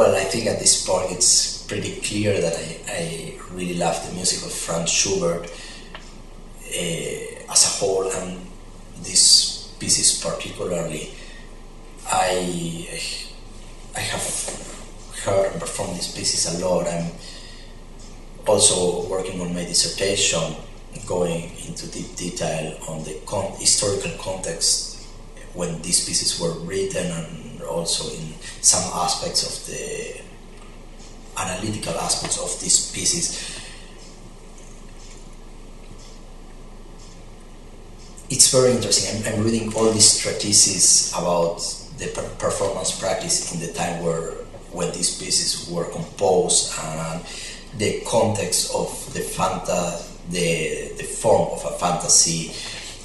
Well, I think at this point it's pretty clear that I, I really love the music of Franz Schubert uh, as a whole, and this pieces particularly. I I have heard and performed these pieces a lot. I'm also working on my dissertation, going into deep detail on the con- historical context when these pieces were written and also in some aspects of the analytical aspects of these pieces. It's very interesting. I'm, I'm reading all these treatises about the per- performance practice in the time where when these pieces were composed and the context of the fanta the the form of a fantasy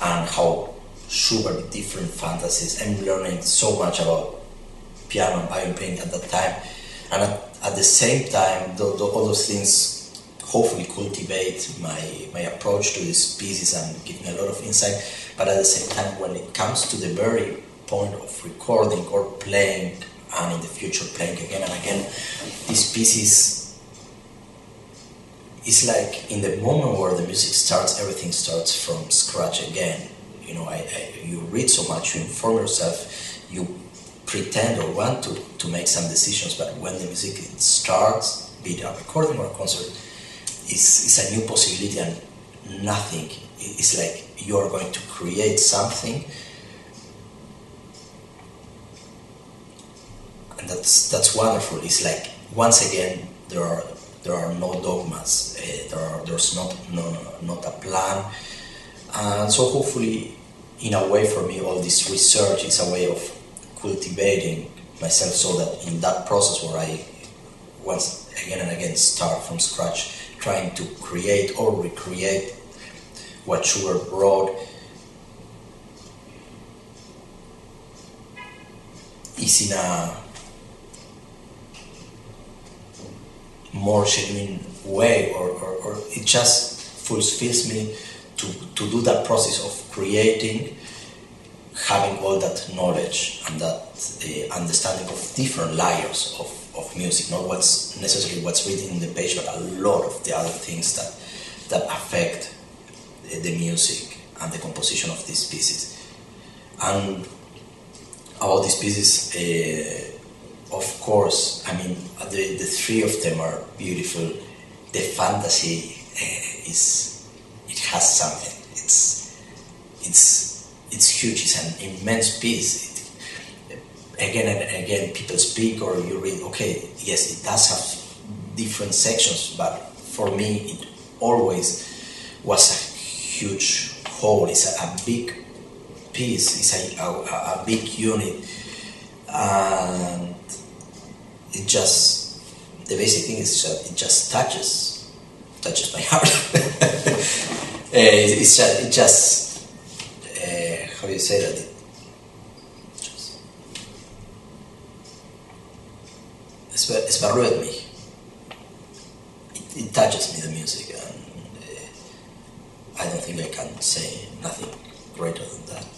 and how Schubert different fantasies. I'm learning so much about piano and violin playing at that time, and at, at the same time, the, the, all those things hopefully cultivate my my approach to these pieces and give me a lot of insight. But at the same time, when it comes to the very point of recording or playing, and in the future playing again and again, these pieces it's like in the moment where the music starts, everything starts from scratch again. You know, I, I, you read so much, you inform yourself, you pretend or want to, to make some decisions, but when the music starts, be it a recording or a concert, it's, it's a new possibility and nothing. It's like you're going to create something and that's that's wonderful. It's like once again there are there are no dogmas. Uh, there are, there's not no, not a plan, and so hopefully, in a way, for me, all this research is a way of cultivating myself, so that in that process where I once again and again start from scratch, trying to create or recreate what Schubert wrote. Is in a more genuine way or, or, or it just fulfills me to, to do that process of creating having all that knowledge and that uh, understanding of different layers of, of music not what's necessarily what's written in the page but a lot of the other things that that affect the music and the composition of these pieces and about these pieces uh, of course, I mean, the, the three of them are beautiful. The fantasy uh, is, it has something. It's, it's, it's huge. It's an immense piece. It, again and again, people speak or you read, okay, yes, it does have different sections, but for me, it always was a huge whole. It's a, a big piece. It's a, a, a big unit. And it just the basic thing is that it just touches touches my heart. uh, it's just it just you say that? It just, me. It, it touches me the music, and uh, I don't think I can say nothing greater than that.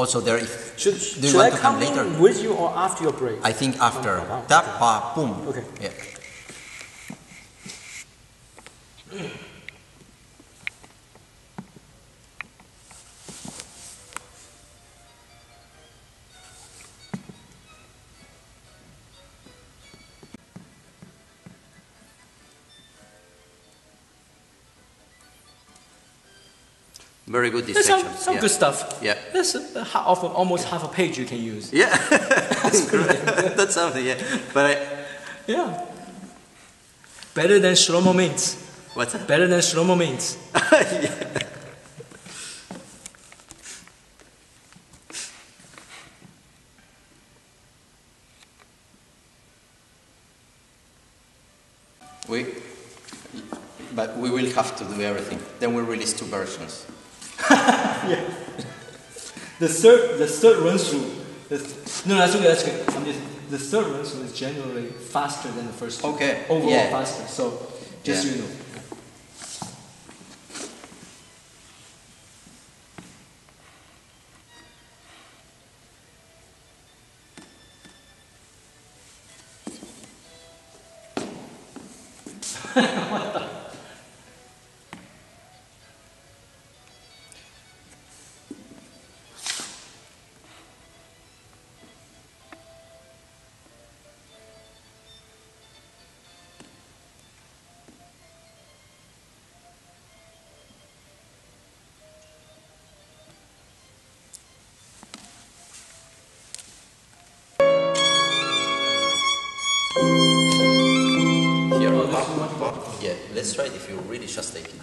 Also, there. If, Should, do should you want I to come come later? with you or after your break? I think after. Oh, wow. Tap, pa, boom. Okay. Yeah. Very good this There's some, some yeah. good stuff. Yeah. That's a, half of, almost half a page you can use. Yeah, that's That's something. Yeah, but I, Yeah. Better than Shlomo Mintz. what's that? Better than Shlomo Mintz. We, but we will have to do everything. Then we release two versions. The third, the third run through, The th- no, that's okay. That's good. I'm just the third rhythm is generally faster than the first two. Okay, Overall yeah. faster. So just so Yeah. you know. It if you really just take the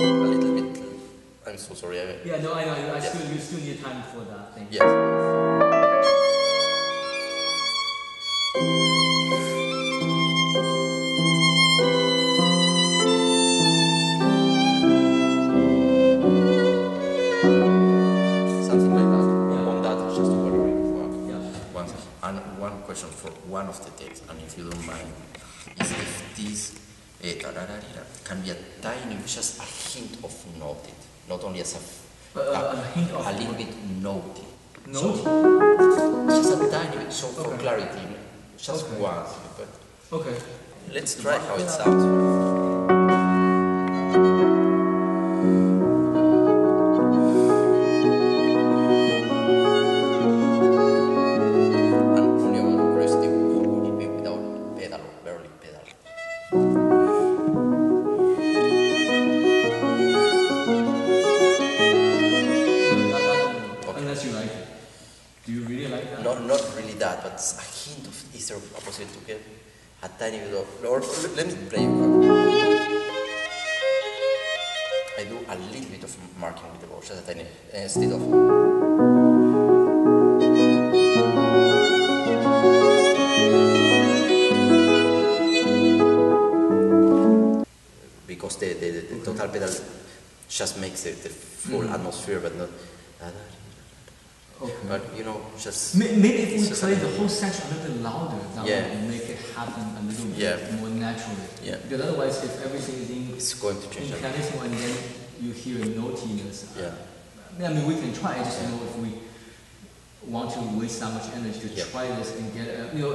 A little bit. I'm so sorry. I, Yeah, no, I know. I Yeah. still you still need time for that thing. Yes. e tarararira, Kanviyatai Nimishas a hint of noted, not only as a, uh, uh, a, a, hint of a little bit noted. Noted? So, just a tiny bit, so for okay. clarity, just okay. once. But okay. Let's try how it sounds. Because the, the, the total pedal just makes the, the full atmosphere, but not. Okay. But you know, just. Maybe if we play the whole section a little bit louder, that Yeah. would make it happen a little bit Yeah. more naturally. Yeah. Because otherwise, if everything is in It's going to change. and then you hear notiness. uh, Yeah. I mean, we can try. I just don't know if we want to waste that much energy to Yeah. try this and get. Uh, you know,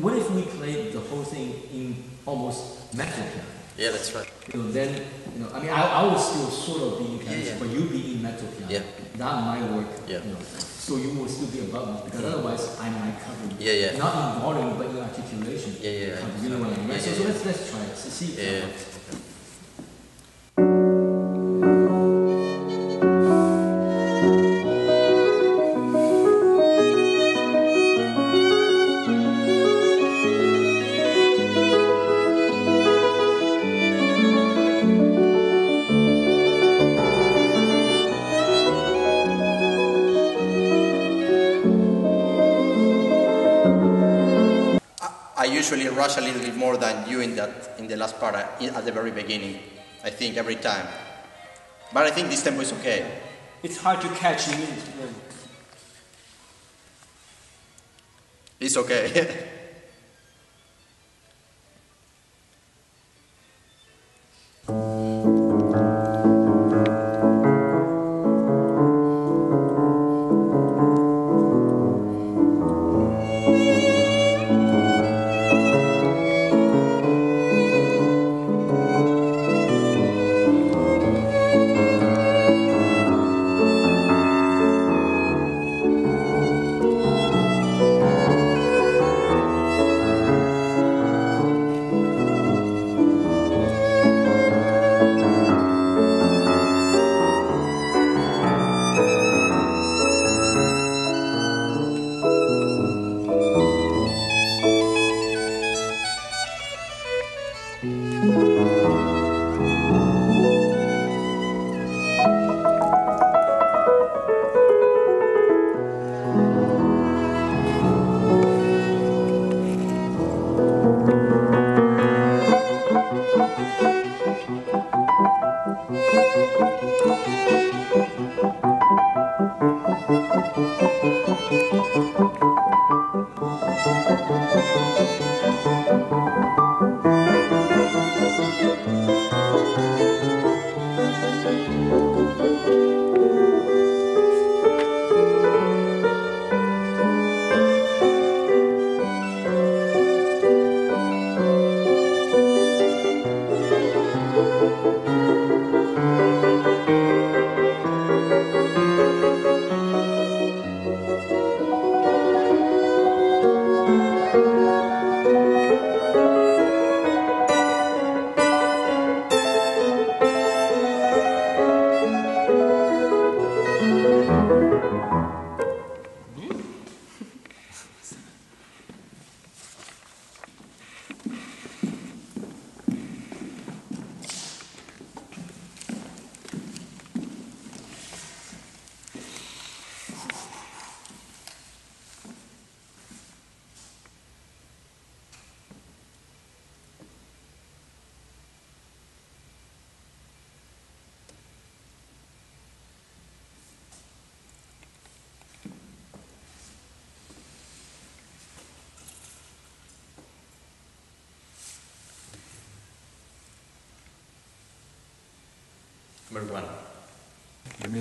what if we play the whole thing in almost piano? Yeah, that's right. You know, then you know, I mean, I, I would still sort of be in Yeah, yeah. but you be in mezzo piano. Yeah. That might work. Yeah. You know, so you will still be above me because otherwise I might cover you. Yeah, yeah. Not in volume, but in articulation. Yeah, yeah, You know what I mean? So, so let's let's try it. See. if Yeah. Than you in that in the last part uh, at the very beginning. I think every time, but I think this tempo is okay. It's hard to catch you. need- It's okay.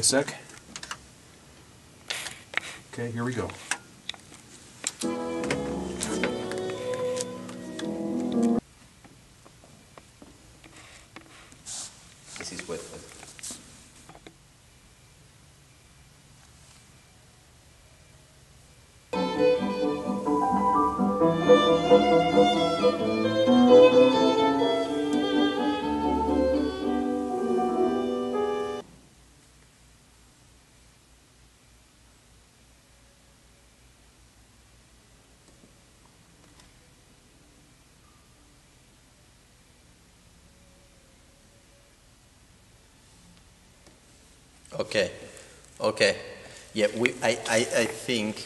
sec. Okay, here we go. Okay, okay. Yeah, we, I, I, I think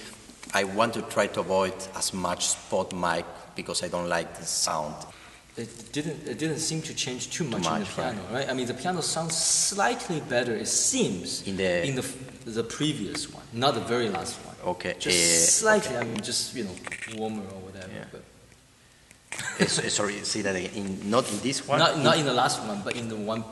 I want to try to avoid as much spot mic because I don't like the sound. It didn't. It didn't seem to change too much, in the much, right. piano, right? I mean, the piano sounds slightly better. It seems In the- in the the previous one, not the very last one. Okay, Just eh, slightly. I mean, just you know, warmer or whatever. Yeah. But Eh, sorry, say that again. In, not in this one? not not in the last one, but in the one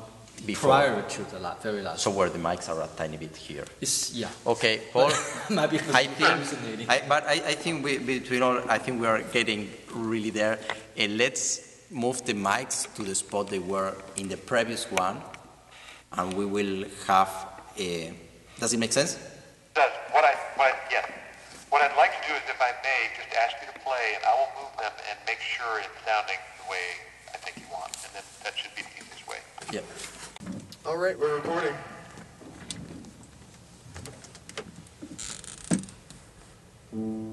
Before. prior to the la- very last. So where the mics are a tiny bit here. It's yeah. Okay, Paul. Might be I think, hallucinating. I, but I, I think we, between all, I think we are getting really there. And let's move the mics to the spot they were in the previous one, and we will have a. Does it make sense? does. What I, what yeah. What I'd like to do is, if I may, just ask you to play, and I will move them and make sure it's sounding the way I think you want, and then that should be the easiest way. Yeah. All right, we're recording. Just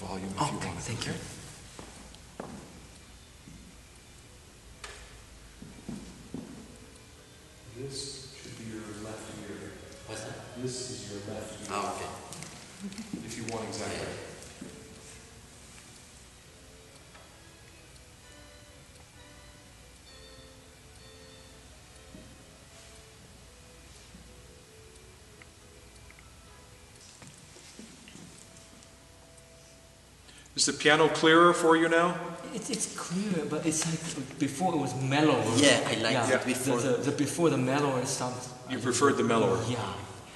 volume if you want it. thank you. Is the piano clearer for you now? It's, it's clear, but it's like before it was mellow. Yeah, I like yeah, it before. The, the, the before the mellow sounds. You preferred the mellower. Yeah.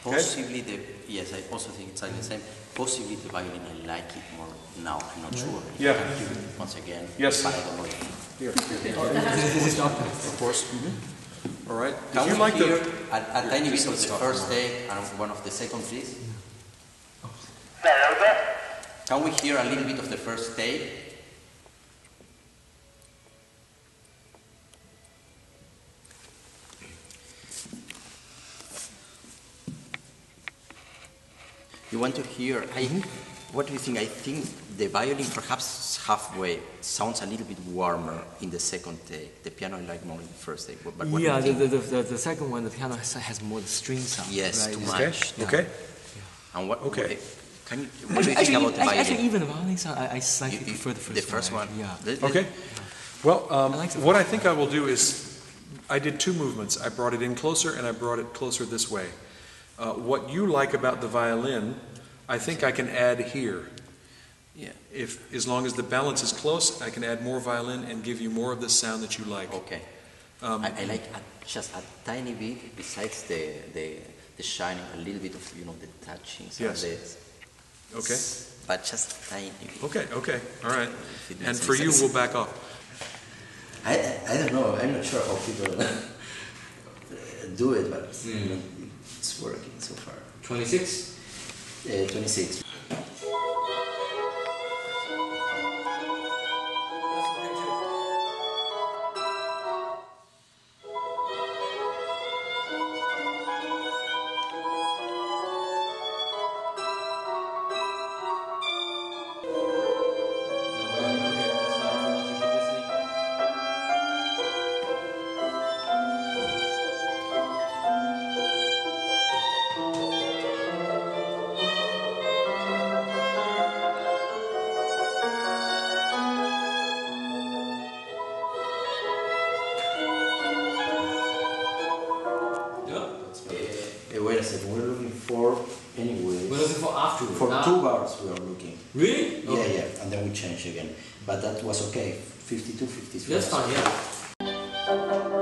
Possibly the yes, I also think it's like the same. Possibly the violin, I like it more now. I'm not sure. If Yeah. I can once again. Yes. But I don't know. if- Here, This is not. Of course. Mm-hmm. All right. Can you we like hear the, a, a tiny bit of the first day and one of the second, please? Sorry, what was that? Can we hear a little bit of the first take? You want to hear? I, mm-hmm. what do you think? I think the violin, perhaps halfway, sounds a little bit warmer in the second take. The piano, I like more in the first take. But what yeah, the, the, the, the second one, the piano has, has more the string sound. Yes, right? too It's- much. Yeah. okay? And what? Okay. what- Can you? What do you Actually, think about the actually, violin? actually, even the violin sound, I, I slightly You- you- prefer the first the first one. Yeah. Let- let- Okay. Well, um, I like what I think I will do is, I did two movements. I brought it in closer and I brought it closer this way. Uh, what you like about the violin, I think I can add here. Yeah. If, as long as the balance is close, I can add more violin and give you more of the sound that you like. Okay. Um, I, I like a, just a tiny bit besides the, the the shining, a little bit of you know the touching. sound, Yes. the- Okay. But just tiny. bit. Okay, okay, all right. If it And makes for any you, sense. we'll back off. I, I don't know. I'm not sure how people uh, do it, but it's working so far. 26? Uh, 26. Yeah, yeah, and then we change again. But that was okay. 52, 53. That's fine, yeah.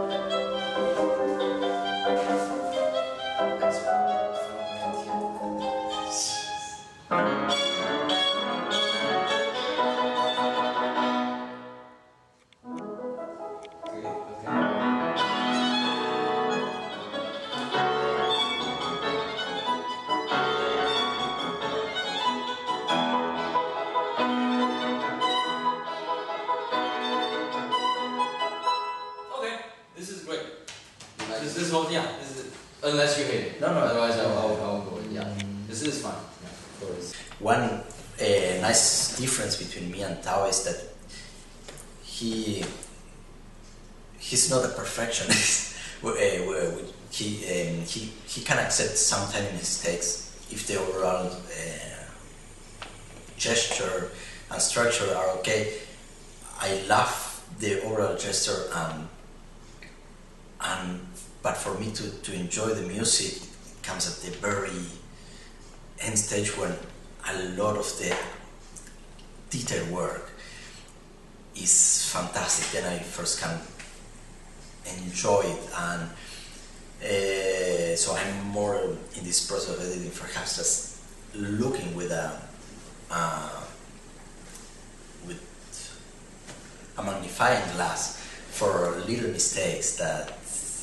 Magnifying glass for little mistakes that,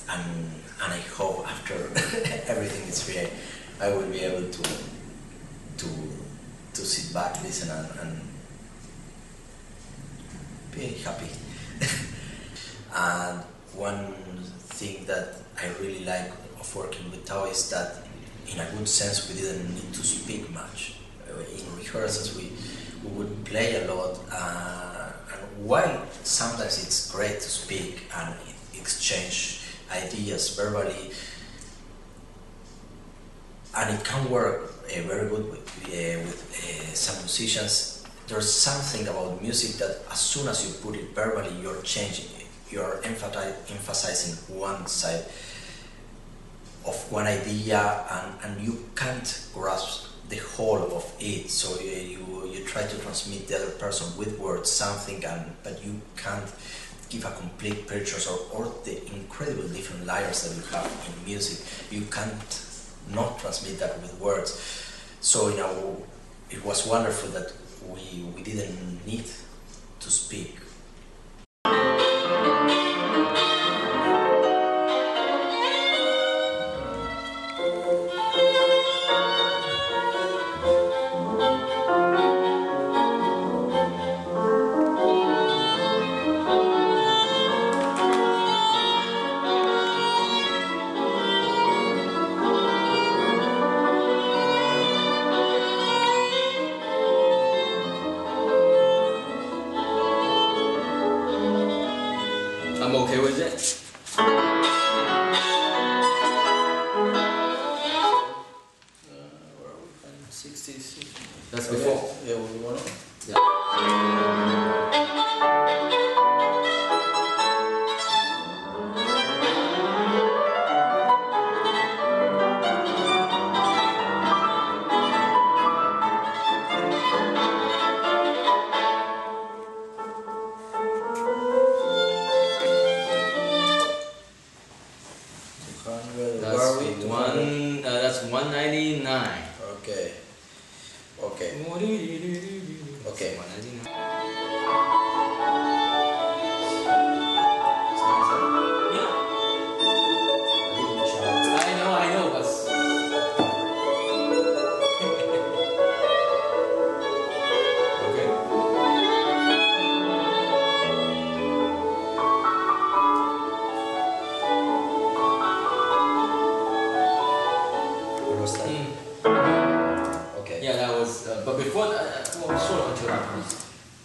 and and I hope after everything is real, I will be able to to to sit back, listen, and, and be happy. and one thing that I really like of working with Tao is that, in a good sense, we didn't need to speak much. Uh, In rehearsals, we, we would play a lot, uh, while sometimes it's great to speak and exchange ideas verbally, and it can work uh, very good with, uh, with uh, some musicians. There's something about music that as soon as you put it verbally, you're changing it. You're emphasizing one side of one idea, and, and you can't grasp the whole of it. So you, you, you try to transmit the other person with words something, and but you can't give a complete picture or, or the incredible different layers that you have in music. You can't not transmit that with words. So you know, it was wonderful that we we didn't need to speak.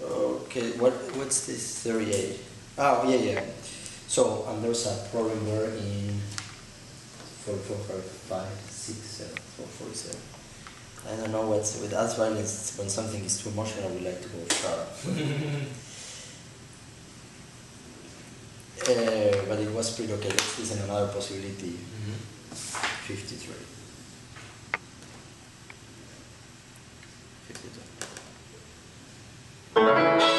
Okay, what what's this 38? Oh, yeah, yeah. So, and there's a problem there in 4, 4, 5, 6, 7, 4, 47. I don't know what's with us violence when something is too emotional, we like to go sharp. uh, but it was pretty okay. Let's listen another possibility. 53. 52. Go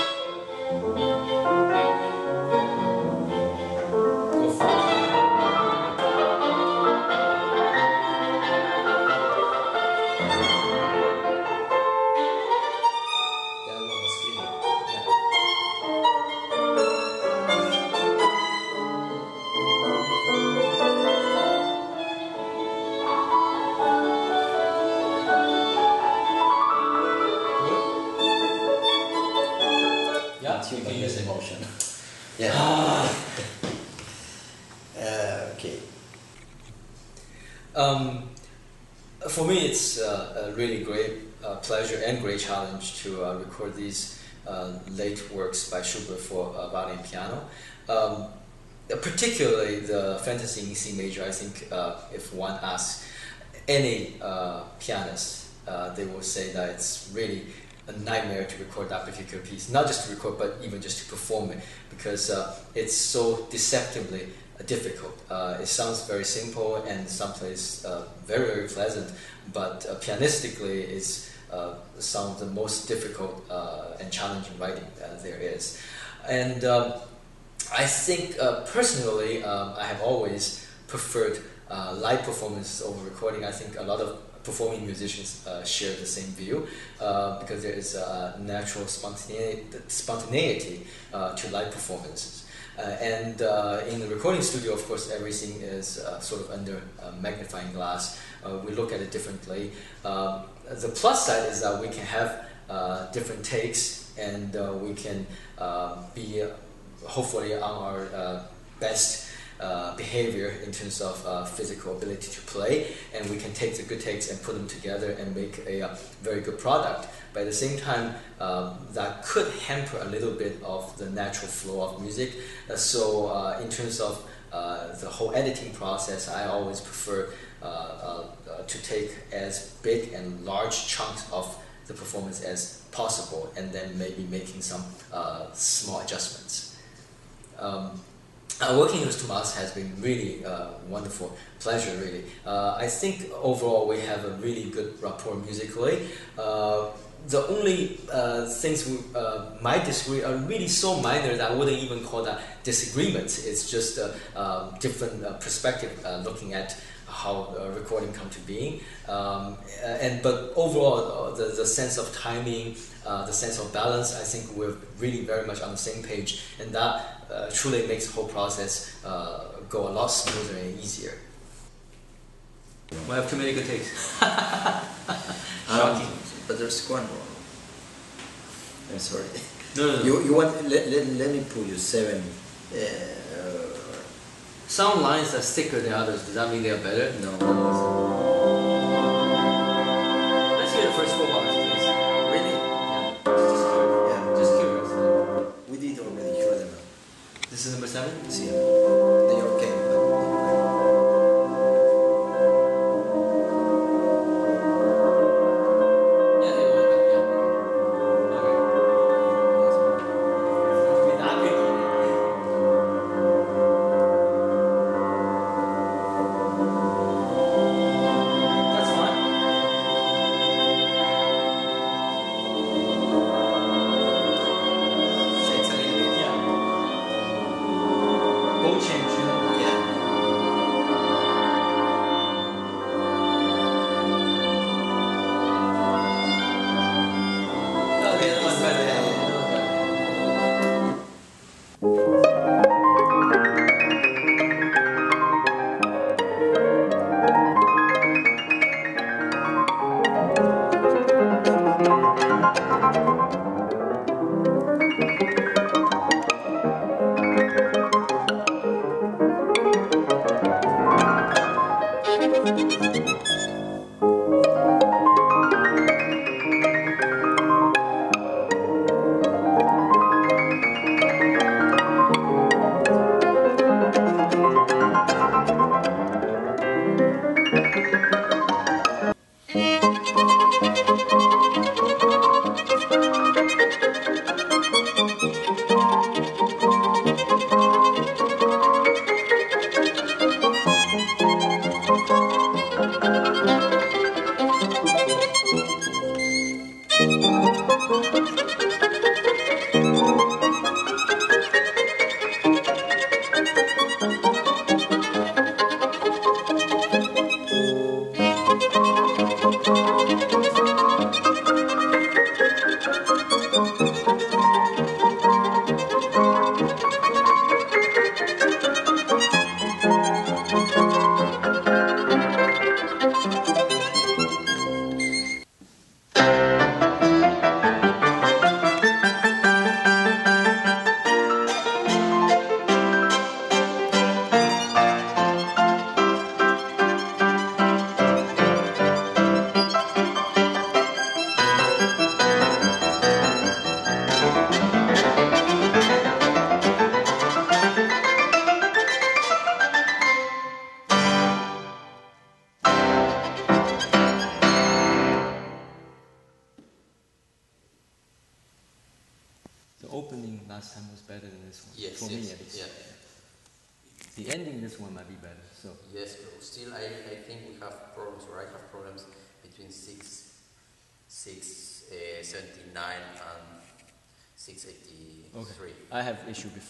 works by Schubert for uh, violin and piano. Um, particularly the Fantasy in C major, I think uh, if one asks any uh, pianist, uh, they will say that it's really a nightmare to record that particular piece. Not just to record, but even just to perform it, because uh, it's so deceptively difficult. Uh, it sounds very simple and someplace uh, very, very pleasant, but uh, pianistically, it's uh, some of the most difficult uh, and challenging writing there is. And um, I think uh, personally, um, I have always preferred uh, live performances over recording. I think a lot of performing musicians uh, share the same view uh, because there is a natural spontaneity, spontaneity uh, to live performances. Uh, and in the recording studio, of course, everything is sort of under a magnifying glass. We look at it differently. Um, the plus side is that we can have uh, different takes and uh, we can uh, be uh, hopefully on our uh, best behavior in terms of physical ability to play, and we can take the good takes and put them together and make a very good product. But at the same time, um, that could hamper a little bit of the natural flow of music. So, in terms of the whole editing process, I always prefer to take as big and large chunks of the performance as possible, and then maybe making some uh, small adjustments. Um, uh, working with Tomas has been really uh, wonderful pleasure. Really, uh, I think overall we have a really good rapport musically. Uh, the only uh, things we uh, might disagree are really so minor that I wouldn't even call that disagreements. It's just a um, different uh, perspective uh, looking at how uh, recording come to being. Um, and but overall, uh, the, the sense of timing, uh, the sense of balance, I think we're really very much on the same page, and that uh, truly makes the whole process uh, go a lot smoother and easier. We have too many good takes. Shocking. but there's one more. I'm sorry. No, no, no. You, you want, let, let, let me put you seven. Uh, Some lines are thicker than others. Does that mean they are better? no. Let's hear the first four bars, please. Really? Yeah. Just curious. Yeah. Just curious. We did already hear them. This is number seven. See,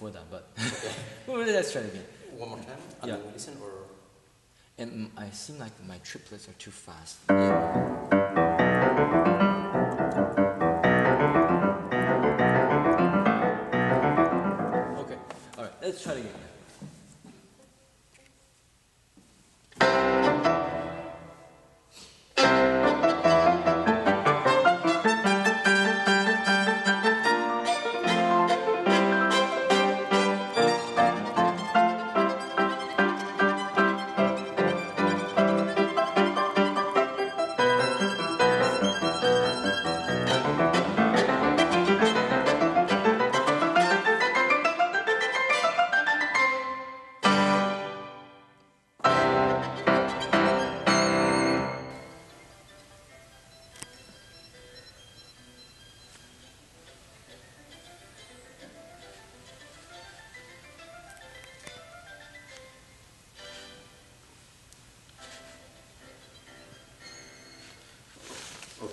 before that, but Okay. let's try it again. One more time, and Yeah. listen, or? And I seem like my triplets are too fast. Okay, all right, let's try it again.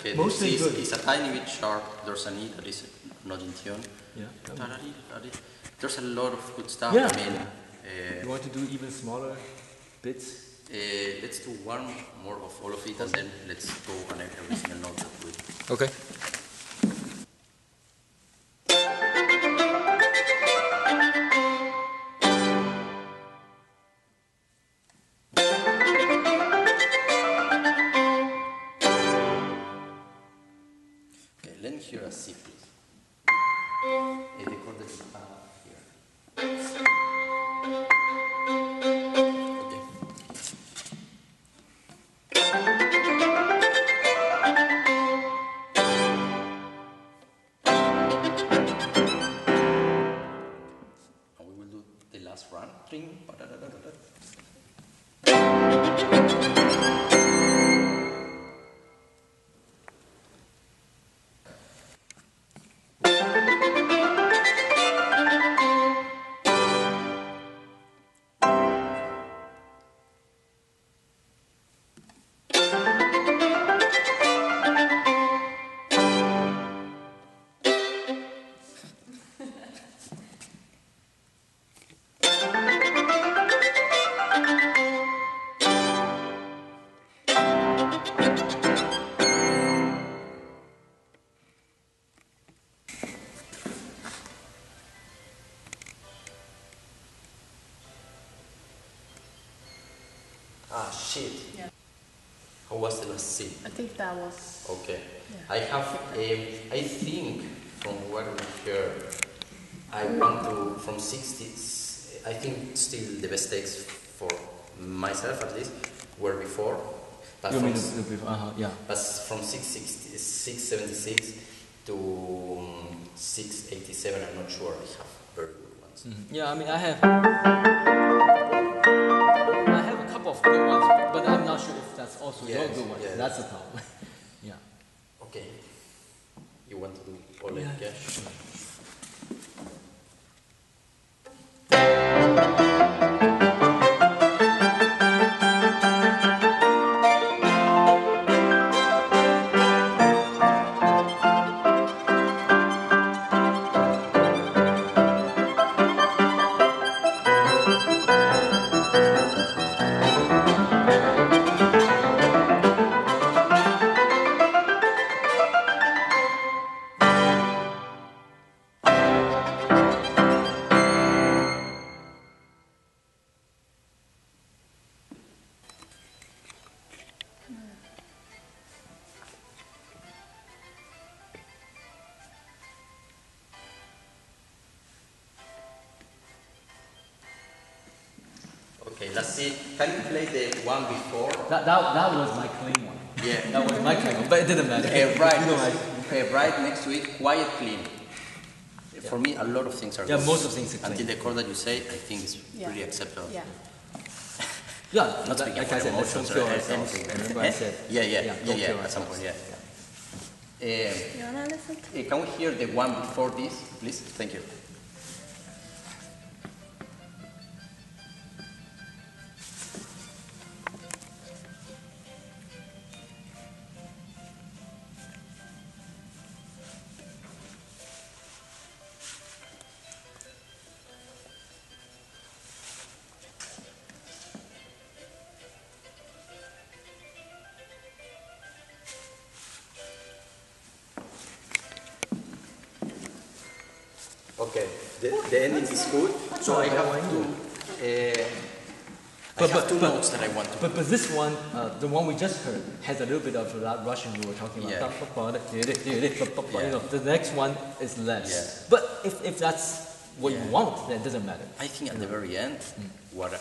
Okay, Mostly this good. is, is a tiny bit sharp. There's an E that is not in tune. Yeah. There's a lot of good stuff. Yeah. I mean, You uh, want to do even smaller bits? uh, let's do one more of all of it and then let's go on every single note that we. Okay. Okay, that was. Okay. Yeah. I have, um, I think from what we heard, I want to, from 60s, I think still the best takes for myself at least were before. But You from, mean the, the before? Uh-huh, yeah. but from 660, 676 to um, 687, I'm not sure I have very good ones. Mhm. Yeah, I mean, I have. I have a couple of good ones, but, but I'm not sure if that's also your good one. yes. That's the problem. That, that, that was my clean one. Yeah. That was my clean one, but it didn't matter. Okay, right. You know, like, okay, right next to it, quiet, clean. For me, a lot of things are Yeah, good. most of things are clean. Until the chord that you say, I think is Yeah. pretty acceptable. Yeah. yeah, Not that, speaking like I said, let's emotions don't or anything. Remember Eh? I said. Yeah, yeah, yeah, don't yeah, at some point, yeah. Um, You wanna listen to? eh, can we hear the one before this, please? Thank you. Okay, the, the ending is good, so I have to. Uh, I But- have but- two but- notes that I want to. But, but this one, uh, the one we just heard, has a little bit of that Russian we were talking about. Yeah. You know, the next one is less. Yeah. But if, if that's what Yeah. you want, then it doesn't matter. I think at the very end, what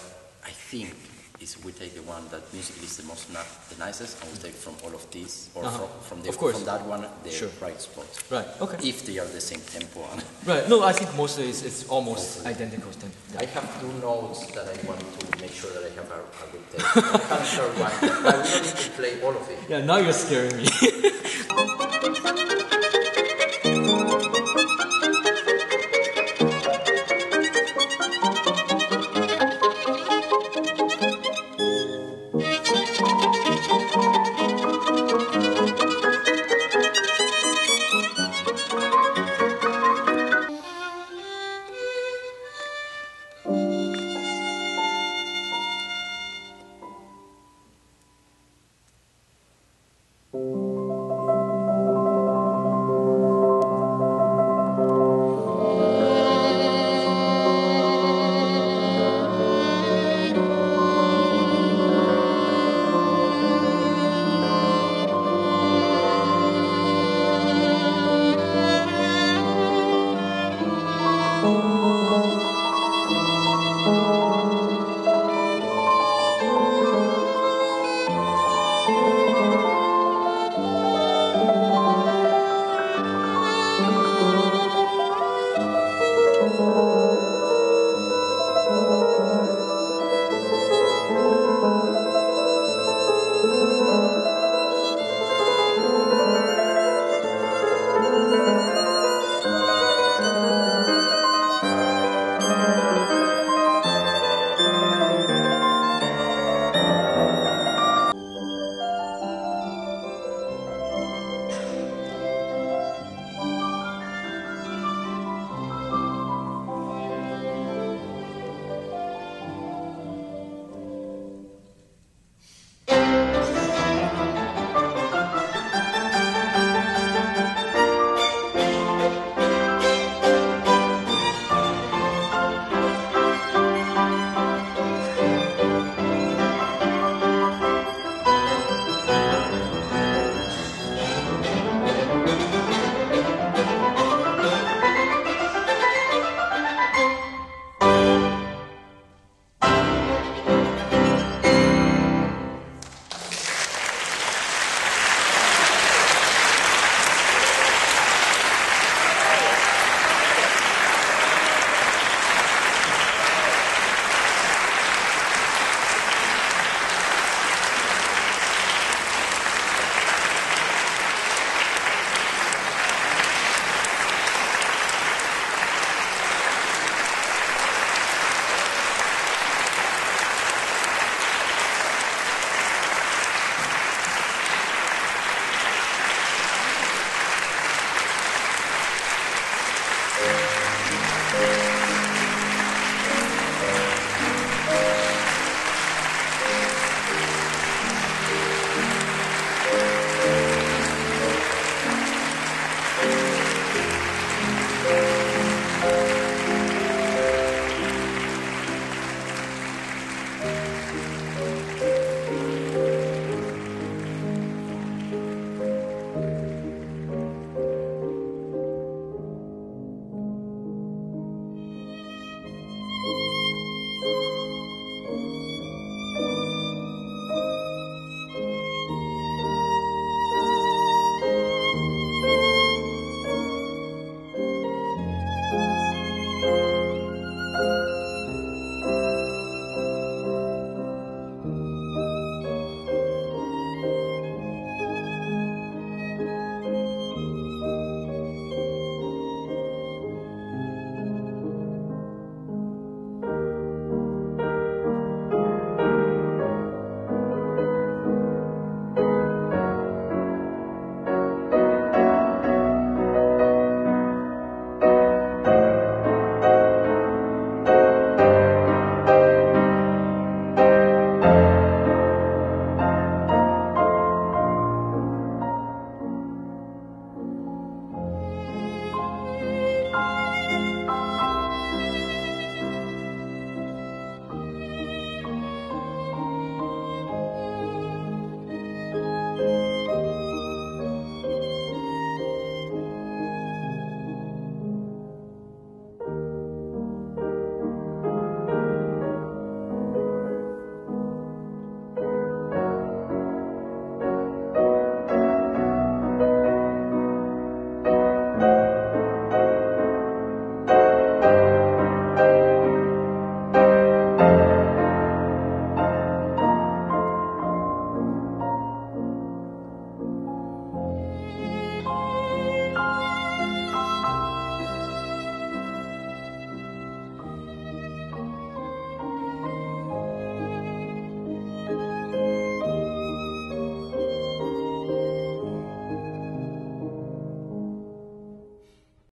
I think is we take the one that musically is the most the nicest, and we take from all of these, or Uh-huh. from, from, the, Of course. from that one, the Sure. right spots. Right, okay. If they are the same tempo. And Right, no, I think mostly it's, it's almost identical. Then. I have two notes that I want to make sure that I have a, a good take. I third one, but we need to play all of it. Yeah, now you're scaring me.